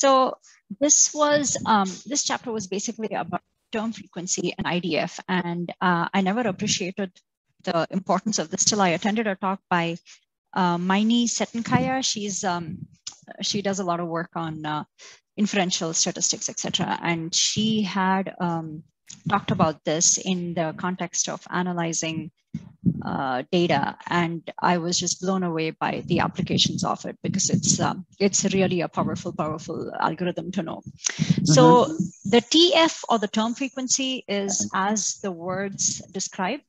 So this was um, this chapter was basically about term frequency and IDF, and uh, I never appreciated the importance of this till I attended a talk by uh, Mine Çetinkaya. She's um, she does a lot of work on uh, inferential statistics, etc. And she had um, talked about this in the context of analyzing uh, data, and I was just blown away by the applications of it because it's um, it's really a powerful, powerful algorithm to know. Mm-hmm. So the TF or the term frequency is as the words describe.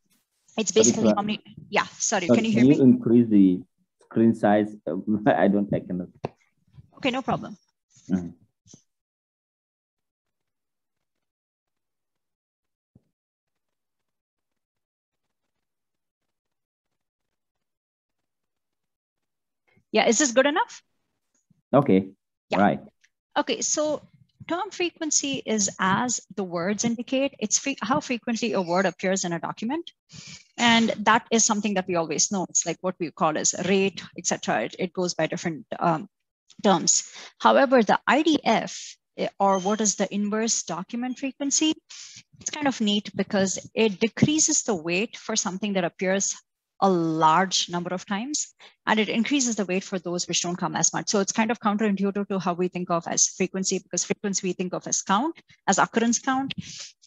It's basically sorry, how many. Yeah, sorry, can you hear can me? you increase the screen size? I don't. I cannot. Okay, no problem. Mm Yeah, is this good enough? Okay, yeah. right. Okay, so term frequency is as the words indicate, it's free, how frequently a word appears in a document. And that is something that we always know. It's like what we call as rate, etc. It, it, goes by different um, terms. However, the IDF eh, or what is the inverse document frequency, it's kind of neat because it decreases the weight for something that appears a large number of times and it increases the weight for those which don't come as much. So it's kind of counterintuitive to how we think of as frequency because frequency we think of as count, as occurrence count.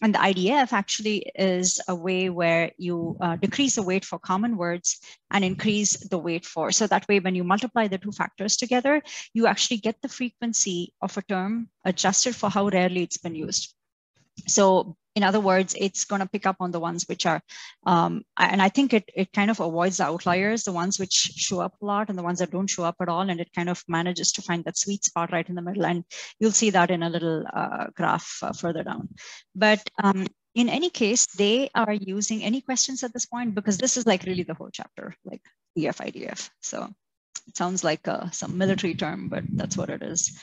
And the IDF actually is a way where you uh, decrease the weight for common words and increase the weight for. So that way, when you multiply the two factors together, you actually get the frequency of a term adjusted for how rarely it's been used. So in other words, it's going to pick up on the ones which are, um, and I think it, it kind of avoids the outliers, the ones which show up a lot and the ones that don't show up at all. And it kind of manages to find that sweet spot right in the middle. And you'll see that in a little uh, graph uh, further down. But um, in any case, they are using any questions at this point because this is like really the whole chapter, like TF IDF. So it sounds like uh, some military term, but that's what it is.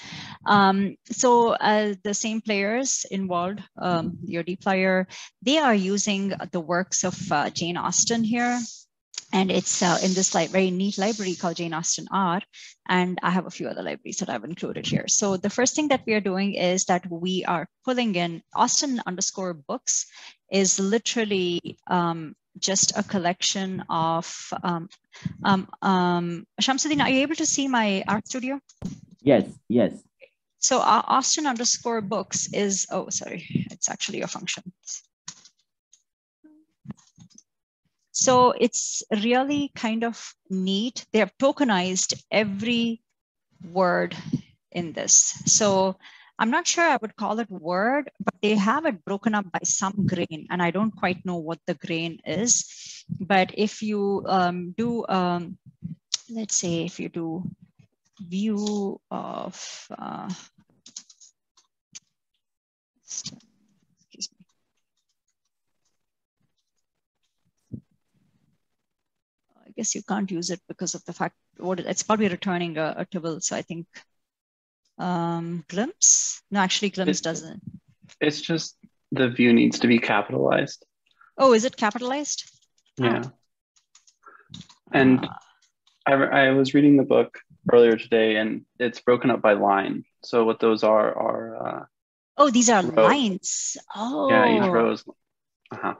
Um, so uh, the same players involved, um, your dplyr, they are using the works of uh, Jane Austen here. And it's uh, in this like very neat library called janeaustenr. And I have a few other libraries that I've included here. So the first thing that we are doing is that we are pulling in Austen underscore books is literally um, just a collection of um, um, um, Shamsuddin, are you able to see my RStudio? Yes, yes. So uh, Austen underscore books is, oh, sorry, it's actually a function. So it's really kind of neat. They have tokenized every word in this. So I'm not sure I would call it word, but they have it broken up by some grain, and I don't quite know what the grain is. But if you um, do, um, let's say, if you do view of, uh, excuse me. I guess you can't use it because of the fact what it's probably returning a, a. So I think um, Glimpse? No, actually, Glimpse it, doesn't. It's just the view needs to be capitalized. Oh, is it capitalized? Yeah. Oh. And uh, I, I was reading the book earlier today, and it's broken up by line. So what those are are. Uh, oh, these are row. lines. Oh. Yeah, each row is. Uh-huh.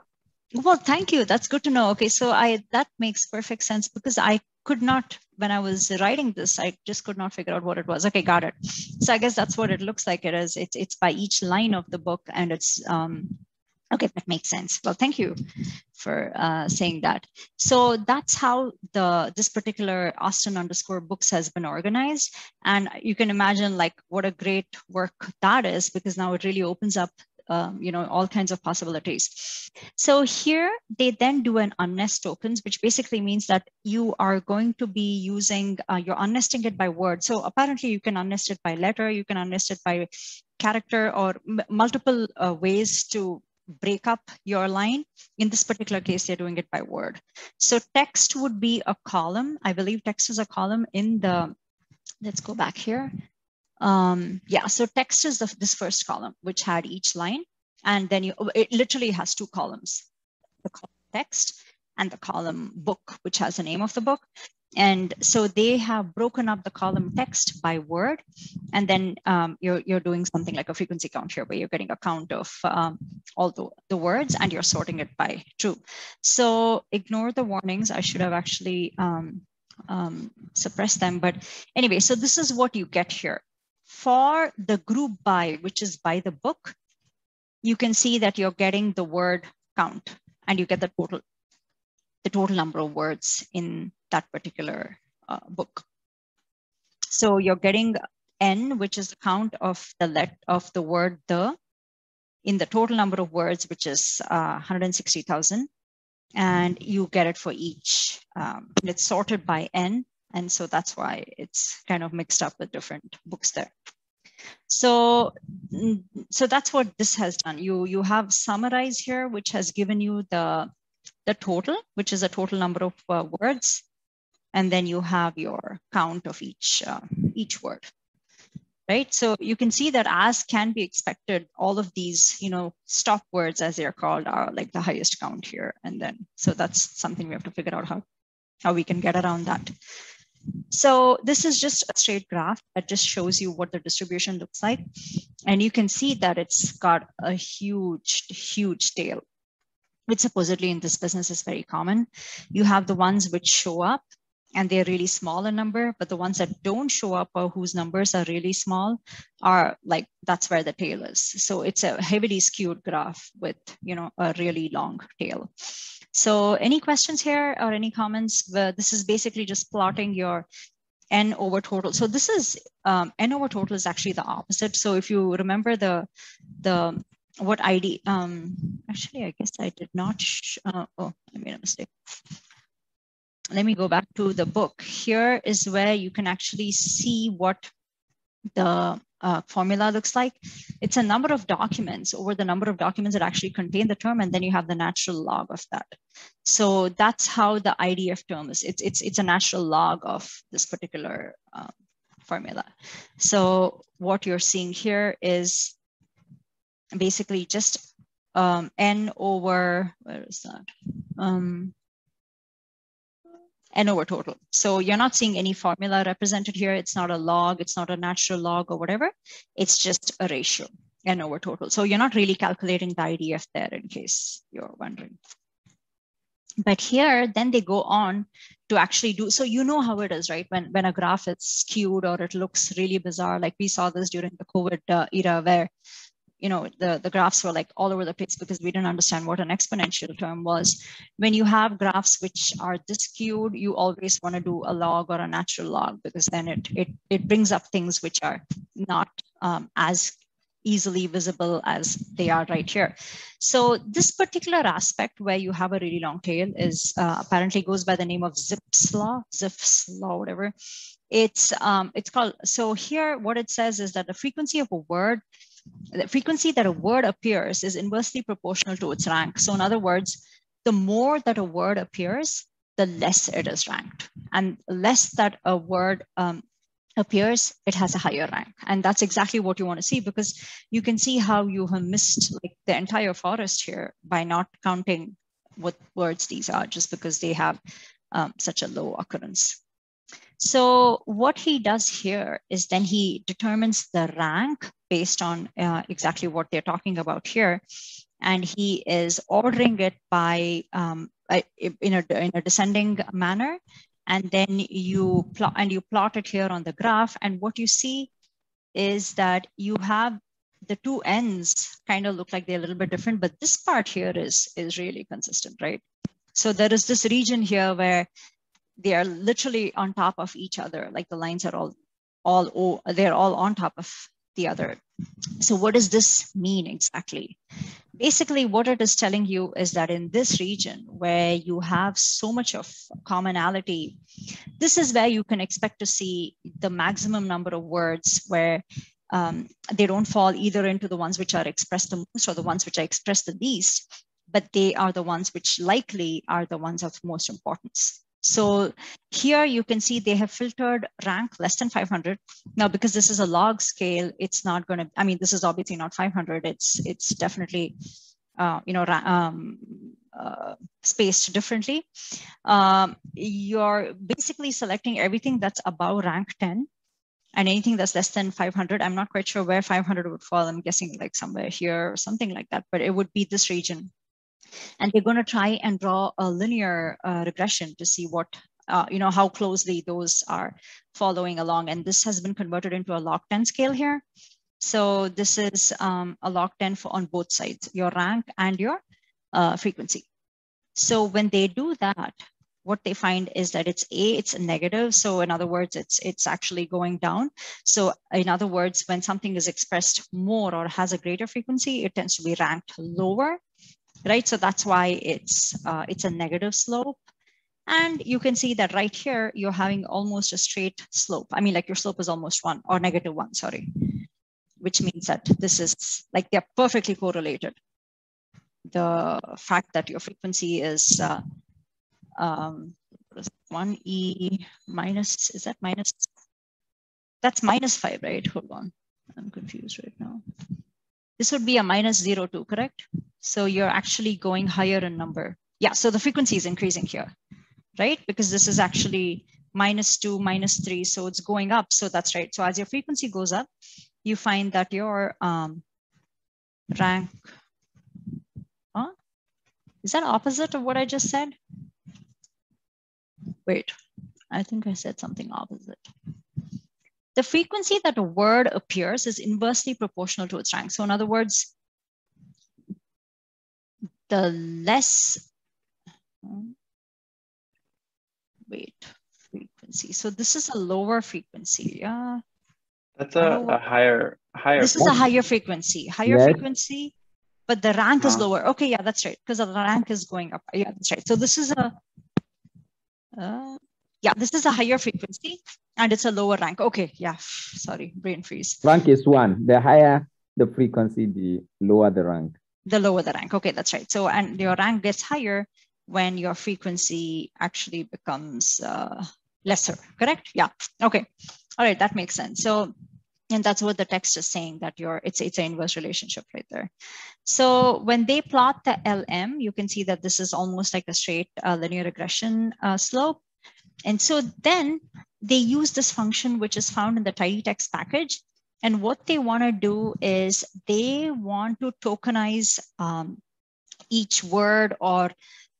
Well, thank you. That's good to know. Okay, so I that makes perfect sense because I could not when I was writing this, I just could not figure out what it was. Okay, got it. So I guess that's what it looks like. It is. It's it's by each line of the book, and it's um, okay. That makes sense. Well, thank you for uh, saying that. So that's how the this particular Austen underscore books has been organized, and you can imagine like what a great work that is because now it really opens up um, you know, all kinds of possibilities. So here they then do an unnest tokens, which basically means that you are going to be using, uh, you're unnesting it by word. So apparently you can unnest it by letter, you can unnest it by character or multiple uh, ways to break up your line. In this particular case, they're doing it by word. So text would be a column. I believe text is a column in the, let's go back here. Um, yeah, so text is the, this first column, which had each line. And then you, it literally has two columns, the column text and the column book, which has the name of the book. And so they have broken up the column text by word, and then um, you're, you're doing something like a frequency count here, where you're getting a count of um, all the, the words and you're sorting it by true. So ignore the warnings. I should have actually um, um, suppressed them. But anyway, so this is what you get here. For the group by, which is by the book, you can see that you're getting the word count and you get the total the total number of words in that particular uh, book. So you're getting n, which is the count of the let of the word the in the total number of words, which is uh, 160,000. And you get it for each. Um, it's sorted by n. And so that's why it's kind of mixed up with different books there. So, so that's what this has done. You, you have summarize here, which has given you the the total, which is a total number of uh, words. And then you have your count of each, uh, each word, right? So you can see that as can be expected, all of these, you know, stop words as they're called are like the highest count here. And then, so that's something we have to figure out how, how we can get around that. So this is just a straight graph that just shows you what the distribution looks like. And you can see that it's got a huge, huge tail which supposedly in this business is very common. You have the ones which show up and they're really small in number, but the ones that don't show up or whose numbers are really small are like, that's where the tail is. So it's a heavily skewed graph with, you know, a really long tail. So any questions here or any comments? This is basically just plotting your n over total. So this is um, n over total is actually the opposite. So if you remember the the what ID, um, actually, I guess I did not, uh, oh, I made a mistake. Let me go back to the book. Here is where you can actually see what the uh, formula looks like. It's a number of documents over the number of documents that actually contain the term, and then you have the natural log of that. So that's how the IDF term is. It's, it's, it's a natural log of this particular um, formula. So what you're seeing here is basically just um, n over, where is that? Um, n over total. So you're not seeing any formula represented here. It's not a log, it's not a natural log or whatever. It's just a ratio, n over total. So you're not really calculating the IDF there in case you're wondering. But here, then they go on to actually do, so you know how it is, right? When, when a graph is skewed or it looks really bizarre, like we saw this during the COVID uh, era where you know, the, the graphs were like all over the place because we didn't understand what an exponential term was. When you have graphs which are this skewed, you always want to do a log or a natural log because then it, it, it brings up things which are not um, as easily visible as they are right here. So this particular aspect where you have a really long tail is uh, apparently goes by the name of Zipf's law, Zipf's law, whatever. It's, um, it's called, so here what it says is that the frequency of a word the frequency that a word appears is inversely proportional to its rank. So in other words, the more that a word appears, the less it is ranked. And less that a word um, appears, it has a higher rank. And that's exactly what you want to see because you can see how you have missed like the entire forest here by not counting what words these are just because they have um, such a low occurrence. So what he does here is then he determines the rank based on uh, exactly what they're talking about here. And he is ordering it by um, in, a, in a descending manner. And then you plot and you plot it here on the graph. And what you see is that you have the two ends kind of look like they're a little bit different, but this part here is, is really consistent, right? So there is this region here where they are literally on top of each other. Like the lines are all, all, they're all on top of the other. So what does this mean exactly? Basically, what it is telling you is that in this region where you have so much of commonality, this is where you can expect to see the maximum number of words where um, they don't fall either into the ones which are expressed the most or the ones which are expressed the least, but they are the ones which likely are the ones of most importance. So here you can see they have filtered rank less than 500. Now, because this is a log scale, it's not going to, I mean, this is obviously not 500. It's, it's definitely, uh, you know, um, uh, spaced differently. Um, you're basically selecting everything that's above rank 10 and anything that's less than 500. I'm not quite sure where 500 would fall. I'm guessing like somewhere here or something like that, but it would be this region. And they're going to try and draw a linear uh, regression to see what, uh, you know, how closely those are following along. And this has been converted into a log 10 scale here. So this is um, a log 10 for on both sides, your rank and your uh, frequency. So when they do that, what they find is that it's a it's a negative so in other words it's it's actually going down so in other words when something is expressed more or has a greater frequency it tends to be ranked lower right so that's why it's uh, it's a negative slope and you can see that right here you're having almost a straight slope i mean like your slope is almost one or negative one sorry which means that this is like they're perfectly correlated. The fact that your frequency is uh, um, 1e minus, is that minus? That's minus 5, right? Hold on. I'm confused right now. This would be a minus 0, 2, correct? So you're actually going higher in number. Yeah, so the frequency is increasing here, right? Because this is actually minus 2, minus 3, so it's going up. So that's right. So as your frequency goes up, you find that your um, rank, huh? is that opposite of what I just said? Wait, I think I said something opposite. The frequency that a word appears is inversely proportional to its rank. So in other words, the less, wait, frequency. So this is a lower frequency, yeah. That's a, a higher higher. This is a higher frequency, higher yes. frequency, but the rank is lower. Okay, yeah, that's right, because the rank is going up. Yeah, that's right. So this is a, uh, yeah, this is a higher frequency, and it's a lower rank. Okay, yeah, sorry, brain freeze. Rank is one. The higher the frequency, the lower the rank. The lower the rank. Okay, that's right. So and your rank gets higher when your frequency actually becomes uh, lesser. Correct? Yeah. Okay. All right, that makes sense. So, and that's what the text is saying that you're, it's, it's an inverse relationship right there. So when they plot the LM, you can see that this is almost like a straight uh, linear regression uh, slope. And so then they use this function, which is found in the tidy text package. And what they want to do is they want to tokenize um, each word or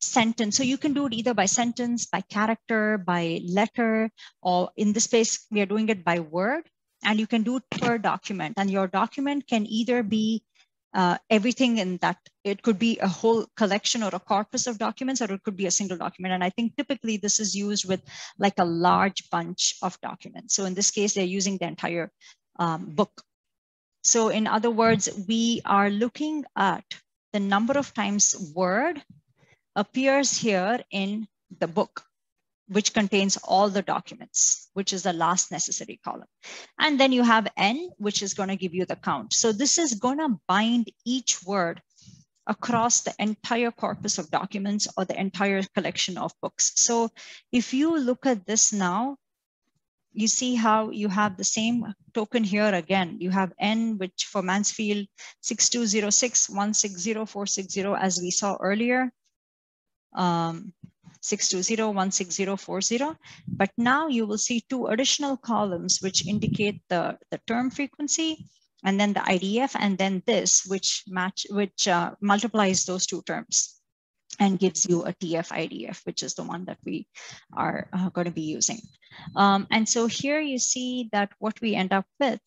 sentence. So you can do it either by sentence, by character, by letter, or in this case, we are doing it by word. And you can do it per document. And your document can either be uh, everything in that it could be a whole collection or a corpus of documents, or it could be a single document. And I think typically this is used with like a large bunch of documents. So in this case, they're using the entire um, book. So in other words, we are looking at the number of times word appears here in the book, which contains all the documents, which is the last necessary column. And then you have N, which is going to give you the count. So this is going to bind each word across the entire corpus of documents or the entire collection of books. So if you look at this now, you see how you have the same token here again. You have N, which for Mansfield 6206160460, as we saw earlier um, 620-16040. But now you will see two additional columns which indicate the, the term frequency and then the IDF and then this which match which uh, multiplies those two terms and gives you a TF IDF, which is the one that we are uh, going to be using. Um, and so here you see that what we end up with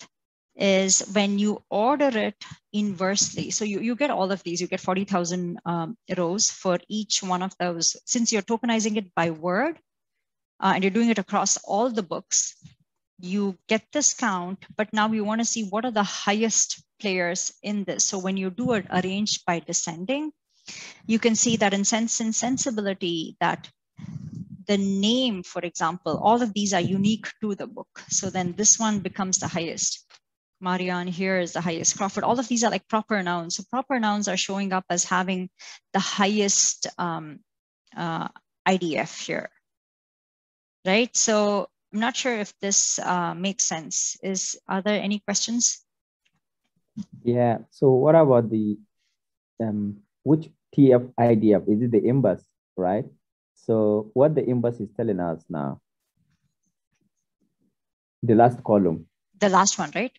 is when you order it inversely. So you, you get all of these, you get 40,000 um, rows for each one of those. Since you're tokenizing it by word uh, and you're doing it across all the books, you get this count, but now we want to see what are the highest players in this. So when you do it arranged by descending, you can see that in sense and sensibility that the name, for example, all of these are unique to the book. So then this one becomes the highest. Marianne here is the highest. Crawford, all of these are like proper nouns. So proper nouns are showing up as having the highest um, uh, IDF here, right? So I'm not sure if this uh, makes sense. Is Are there any questions? Yeah, so what about the, um, which TF IDF, is it the IMBAS, right? So what the IMBAS is telling us now, the last column. The last one, right?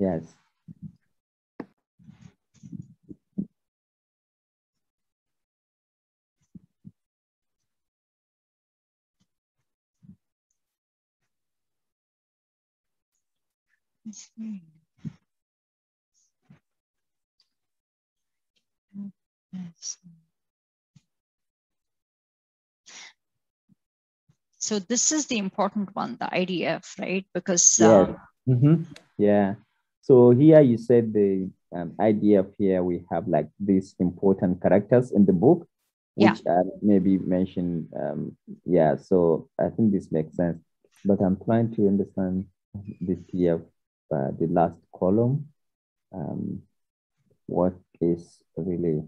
Yes. So this is the important one, the IDF, right? Because Yeah. um, Mhm. Yeah. So here you said the um, IDF here, we have like these important characters in the book, Yeah. which uh, maybe mentioned. Um, yeah. So I think this makes sense, but I'm trying to understand the TF, uh, the last column. Um, what is really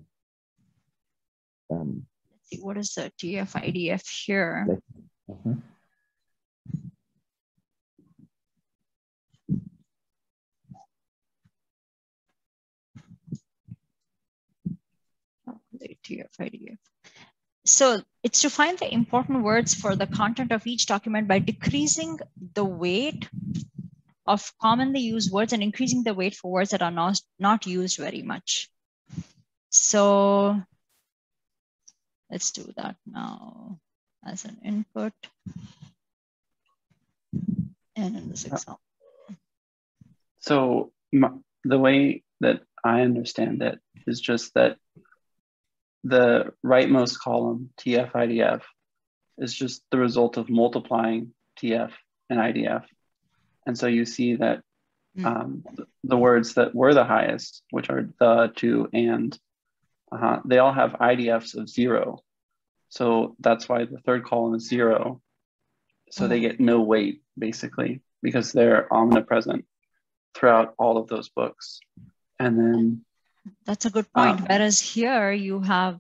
um, let's see, what is the TF IDF here? Let's- mhm. TF IDF. So it's to find the important words for the content of each document by decreasing the weight of commonly used words and increasing the weight for words that are not, not used very much. So let's do that now as an input. And in this uh, example, So m the way that I understand it is just that the rightmost column, TF IDF, is just the result of multiplying TF and IDF. And so you see that Mm. um, the words that were the highest, which are the, to, and, uh, they all have IDFs of zero. So that's why the third column is zero. So they get no weight, basically, because they're omnipresent throughout all of those books. And then, that's a good point. Um, Whereas here you have,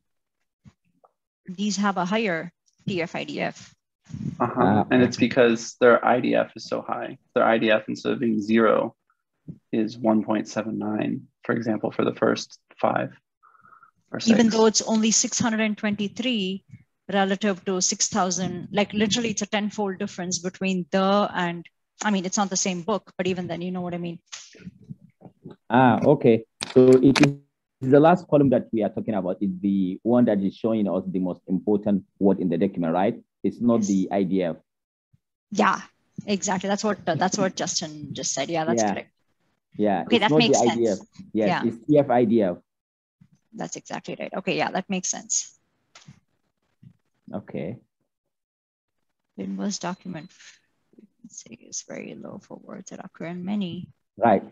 these have a higher TF IDF. uh-huh, Ah, and it's because their IDF is so high. Their IDF, instead of being zero, is 1.79, for example, for the first five or six. even though it's only 623 relative to 6000 like literally it's a tenfold difference between the and i mean it's not the same book but even then you know what i mean Ah, okay. So it is the last column that we are talking about is the one that is showing us the most important word in the document, right? It's not Yes. the IDF. yeah exactly that's what that's what justin just said yeah that's Yeah. correct Yeah. okay it's that makes sense IDF. Yes, Yeah. it's TF IDF. that's exactly right okay yeah that makes sense Okay. inverse document frequency is very low for words that occur in many Right.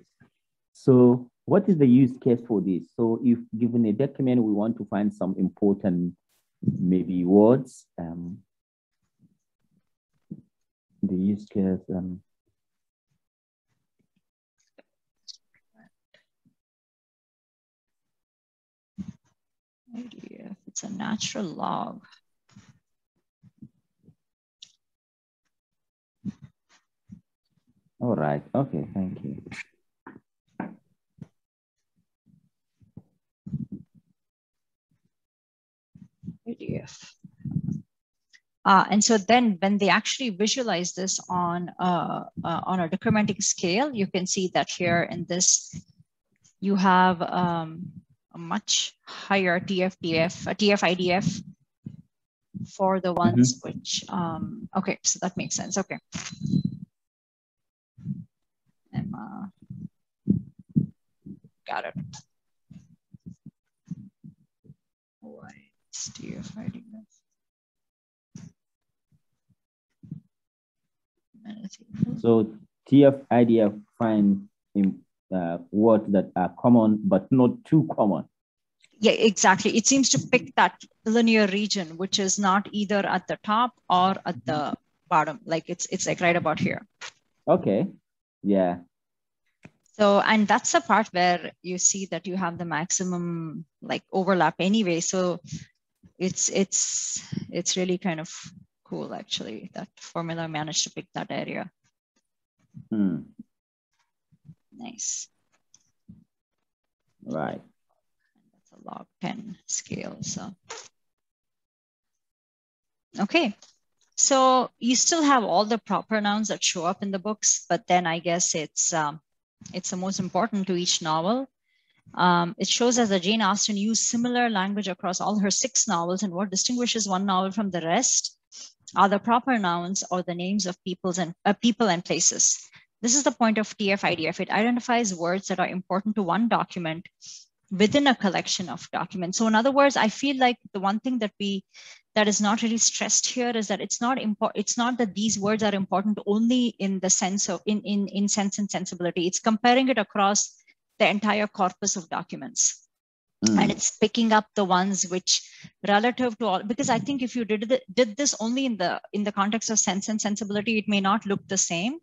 So what is the use case for this? So if given a document, we want to find some important maybe words, um, the use case, um, idf it's a natural log all right. Okay, thank you. PDF. Uh, and so then when they actually visualize this on, uh, uh, on a decrementing scale, you can see that here in this, you have um, a much higher TFDF, a TF-IDF for the ones which, um, okay, so that makes sense, okay. Emma, got it. Why it's TF-IDF? So TF IDF find in uh, words that are common but not too common. Yeah, exactly. It seems to pick that linear region, which is not either at the top or at the bottom. Like it's it's like right about here. Okay. Yeah. So, and that's the part where you see that you have the maximum like overlap anyway. So it's it's it's really kind of cool actually that formula managed to pick that area. Hmm. Nice. Right. That's a log 10 scale. So, okay. So you still have all the proper nouns that show up in the books, but then I guess it's um, it's the most important to each novel. Um, it shows us that Jane Austen used similar language across all her six novels, and what distinguishes one novel from the rest are the proper nouns or the names of peoples and uh, people and places. This is the point of TF-IDF. It identifies words that are important to one document within a collection of documents. So in other words, I feel like the one thing that we that is not really stressed here is that it's not important. It's not that these words are important only in the sense of in, in, in sense and sensibility. It's comparing it across the entire corpus of documents. Mm. and it's picking up the ones which relative to all because i think if you did the, did this only in the in the context of sense and sensibility it may not look the same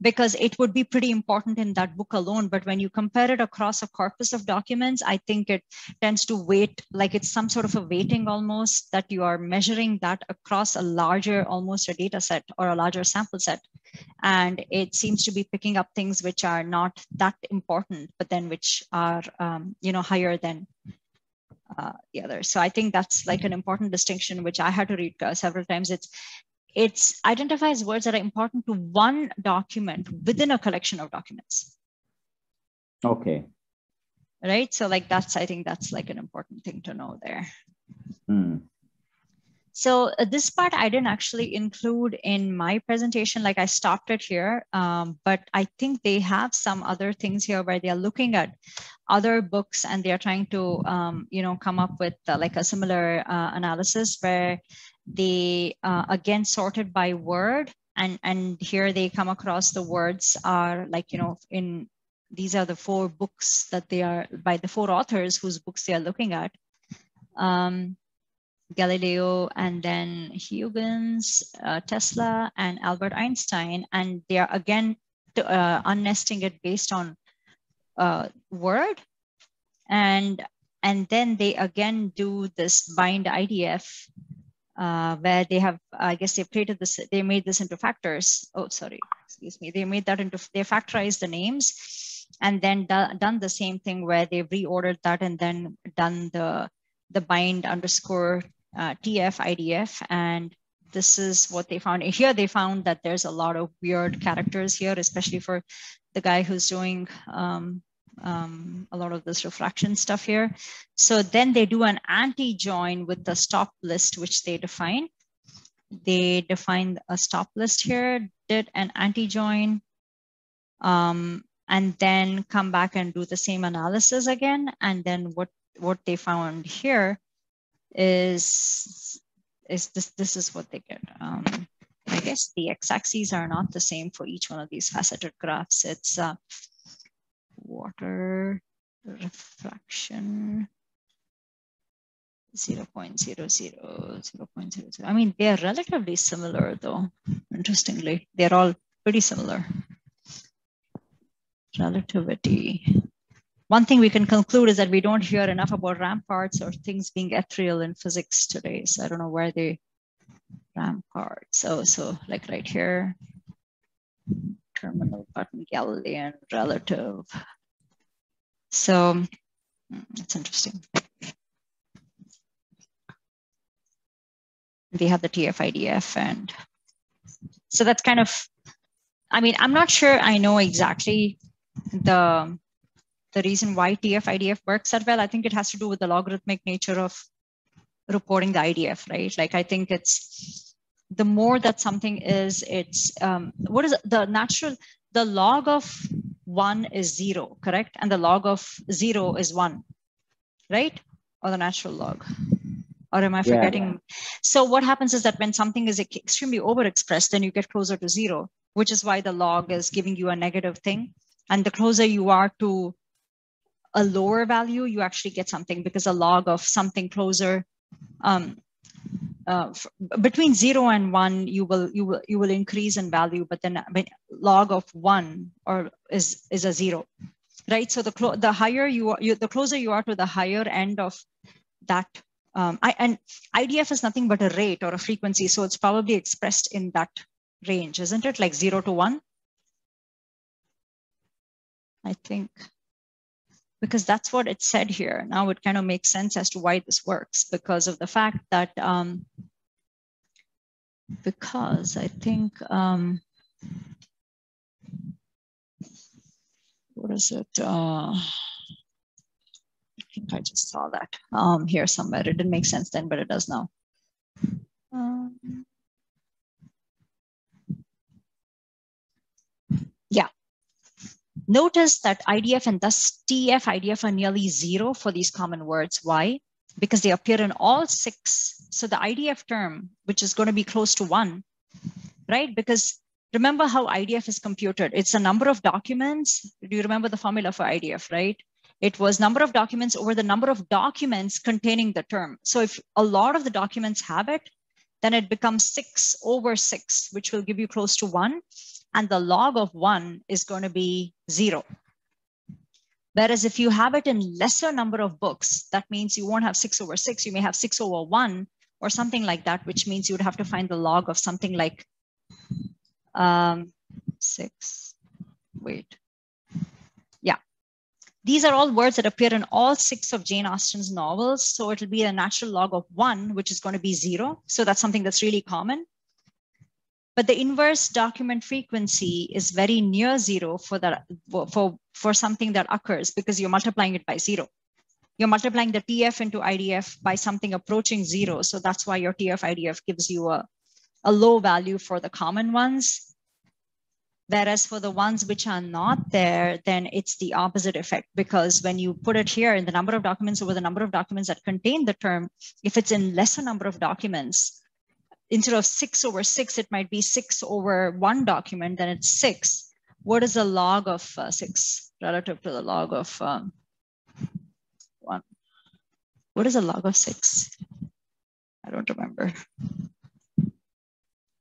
because it would be pretty important in that book alone but when you compare it across a corpus of documents i think it tends to weight like it's some sort of a weighting almost that you are measuring that across a larger almost a data set or a larger sample set and it seems to be picking up things which are not that important but then which are um, you know higher than uh, the other so i think that's like an important distinction which i had to read uh, several times. It's it's identifies words that are important to one document within a collection of documents. Okay. Right? So like that's i think that's like an important thing to know there. Mm. So uh, this part I didn't actually include in my presentation, like I stopped it here, um, but I think they have some other things here where they are looking at other books and they are trying to, um, you know, come up with uh, like a similar uh, analysis where they uh, again sorted by word and, and here they come across the words are like, you know, in these are the four books that they are by the four authors whose books they are looking at. Um, Galileo and then Huygens, uh, Tesla, and Albert Einstein. And they are again uh, unnesting it based on uh, word. And, and then they again do this bind IDF uh, where they have, I guess they've created this, they made this into factors. Oh, sorry, excuse me. They made that into, they factorized the names and then do, done the same thing where they've reordered that and then done the, the bind underscore uh, TF, IDF, and this is what they found. Here they found that there's a lot of weird characters here, especially for the guy who's doing um, um, a lot of this refraction stuff here. So then they do an anti-join with the stop list, which they define. They define a stop list here, did an anti-join, um, and then come back and do the same analysis again. And then what, what they found here is is this this is what they get. Um, I guess the x-axes are not the same for each one of these faceted graphs. It's uh, water refraction 0 0.00, 0 0.00. I mean, they're relatively similar though, interestingly. They're all pretty similar. Relativity one thing we can conclude is that we don't hear enough about ramparts or things being ethereal in physics today. So I don't know where they ramparts. So, so like right here, terminal button Galilean relative. So hmm, it's interesting. We have the TF-IDF and so that's kind of, I mean, I'm not sure I know exactly the the reason why TF-IDF works that well, I think it has to do with the logarithmic nature of reporting the IDF, right? Like I think it's the more that something is, it's um, what is the natural, the log of one is zero, correct? And the log of zero is one, right? Or the natural log. Or am I forgetting? Yeah. So what happens is that when something is extremely overexpressed, then you get closer to zero, which is why the log is giving you a negative thing. And the closer you are to a lower value, you actually get something because a log of something closer um, uh, between zero and one, you will you will you will increase in value, but then log of one or is is a zero, right? So the the higher you are, you, the closer you are to the higher end of that. Um, I, and IDF is nothing but a rate or a frequency, so it's probably expressed in that range, isn't it? Like zero to one. I think because that's what it said here. Now it kind of makes sense as to why this works because of the fact that, um, because I think, um, what is it? Uh, I think I just saw that um, here somewhere. It didn't make sense then, but it does now. Um, yeah. Notice that IDF and thus TF, IDF are nearly zero for these common words. Why? Because they appear in all six. So the IDF term, which is going to be close to one, right? Because remember how IDF is computed. It's a number of documents. Do you remember the formula for IDF, right? It was number of documents over the number of documents containing the term. So if a lot of the documents have it, then it becomes six over six, which will give you close to one. And the log of one is going to be zero. Whereas if you have it in lesser number of books, that means you won't have six over six, you may have six over one or something like that, which means you would have to find the log of something like um, six, wait, yeah. these are all words that appear in all six of Jane Austen's novels. So it'll be a natural log of one, which is going to be zero. So that's something that's really common. But the inverse document frequency is very near zero for, that, for, for something that occurs because you're multiplying it by zero. You're multiplying the TF into IDF by something approaching zero. So that's why your TF IDF gives you a, a low value for the common ones Whereas for the ones which are not there, then it's the opposite effect because when you put it here in the number of documents over the number of documents that contain the term, if it's in lesser number of documents, instead of six over six, it might be six over one document, then it's six. What is the log of uh, six relative to the log of um, one? What is the log of six? I don't remember.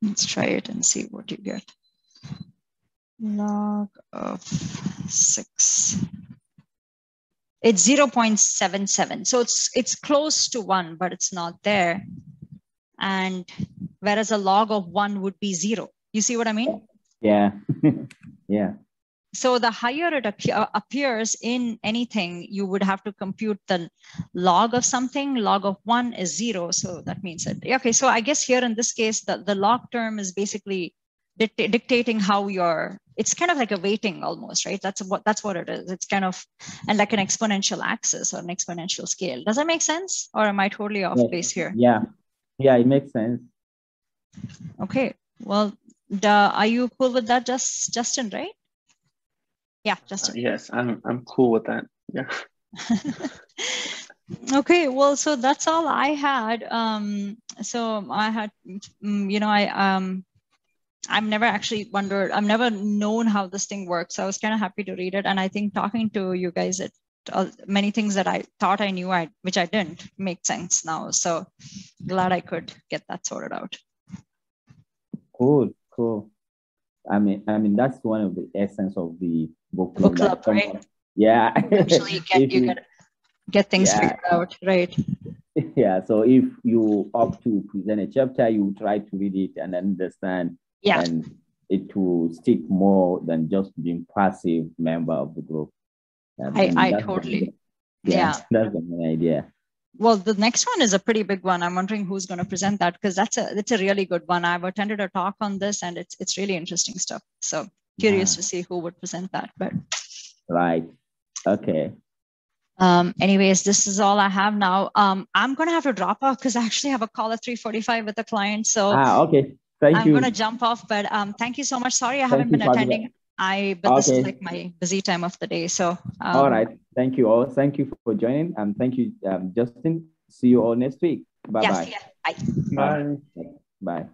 Let's try it and see what you get log of six. It's 0.77. So it's it's close to one, but it's not there. And whereas a log of one would be zero. You see what I mean? Yeah. yeah. So the higher it appear, appears in anything, you would have to compute the log of something. Log of one is zero. So that means that, okay, so I guess here in this case, the, the log term is basically dictating how your it's kind of like a weighting almost right that's what that's what it is it's kind of and like an exponential axis or an exponential scale does that make sense or am i totally off yeah. base here yeah yeah it makes sense okay well the, are you cool with that just justin right yeah justin uh, yes i'm i'm cool with that yeah okay well so that's all i had um so i had mm, you know i um I've never actually wondered, I've never known how this thing works. So I was kind of happy to read it. And I think talking to you guys, it uh, many things that I thought I knew, I which I didn't, make sense now. So glad I could get that sorted out. Cool, cool. I mean, I mean that's one of the essence of the book club. Book club, right? Yeah. Actually, get you get get things yeah. figured out, right? Yeah. So if you opt to present a chapter, you try to read it and understand yeah. And it will stick more than just being passive member of the group. I, I totally, the, yeah, yeah. That's the main idea. Well, the next one is a pretty big one. I'm wondering who's going to present that because that's a it's a really good one. I've attended a talk on this and it's it's really interesting stuff. So curious yeah. to see who would present that. But right. Okay. Um, anyways, this is all I have now. Um, I'm gonna have to drop off because I actually have a call at 3:45 with a client. So ah, okay. Thank I'm going to jump off, but um, thank you so much. Sorry, I haven't been attending. I but okay. this is like my busy time of the day. So um, all right, thank you all. Thank you for joining, and thank you, um, Justin. See you all next week. Bye yes, bye. Yeah, bye. Bye. Bye.